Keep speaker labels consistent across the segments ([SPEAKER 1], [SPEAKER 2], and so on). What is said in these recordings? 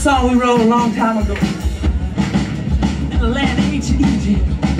[SPEAKER 1] song we wrote a long time ago. In the land of ancient Egypt.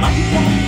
[SPEAKER 1] What you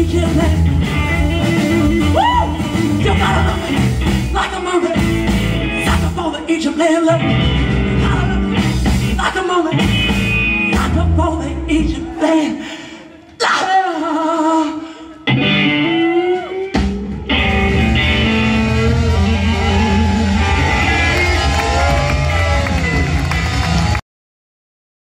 [SPEAKER 1] you can't let You me like a moment. Sacrifice love like a moment.